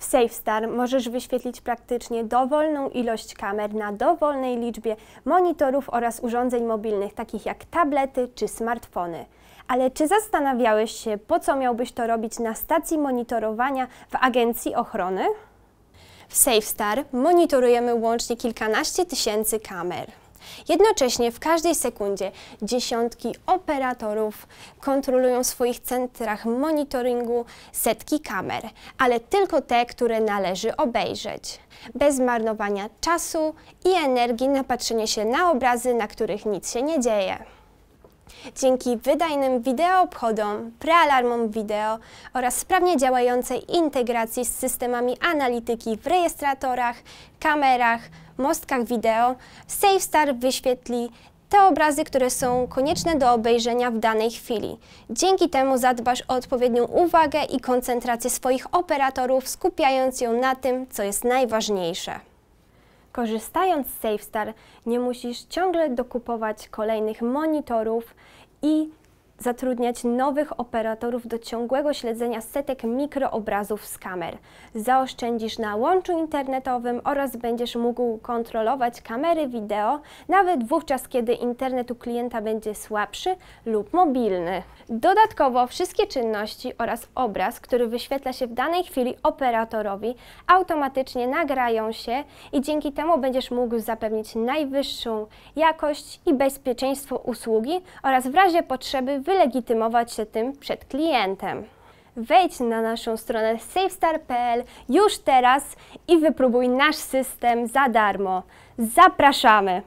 W SafeStar możesz wyświetlić praktycznie dowolną ilość kamer na dowolnej liczbie monitorów oraz urządzeń mobilnych, takich jak tablety czy smartfony. Ale czy zastanawiałeś się, po co miałbyś to robić na stacji monitorowania w Agencji Ochrony? W SafeStar monitorujemy łącznie kilkanaście tysięcy kamer. Jednocześnie w każdej sekundzie dziesiątki operatorów kontrolują w swoich centrach monitoringu setki kamer, ale tylko te, które należy obejrzeć, bez marnowania czasu i energii na patrzenie się na obrazy, na których nic się nie dzieje. Dzięki wydajnym wideoobchodom, prealarmom wideo oraz sprawnie działającej integracji z systemami analityki w rejestratorach, kamerach, mostkach wideo, SafeStar wyświetli te obrazy, które są konieczne do obejrzenia w danej chwili. Dzięki temu zadbasz o odpowiednią uwagę i koncentrację swoich operatorów, skupiając ją na tym, co jest najważniejsze. Korzystając z SafeStar nie musisz ciągle dokupować kolejnych monitorów i zatrudniać nowych operatorów do ciągłego śledzenia setek mikroobrazów z kamer. Zaoszczędzisz na łączu internetowym oraz będziesz mógł kontrolować kamery wideo nawet wówczas, kiedy internet u klienta będzie słabszy lub mobilny. Dodatkowo wszystkie czynności oraz obraz, który wyświetla się w danej chwili operatorowi, automatycznie nagrają się i dzięki temu będziesz mógł zapewnić najwyższą jakość i bezpieczeństwo usługi oraz w razie potrzeby wylegitymować się tym przed klientem. Wejdź na naszą stronę safestar.pl już teraz i wypróbuj nasz system za darmo. Zapraszamy!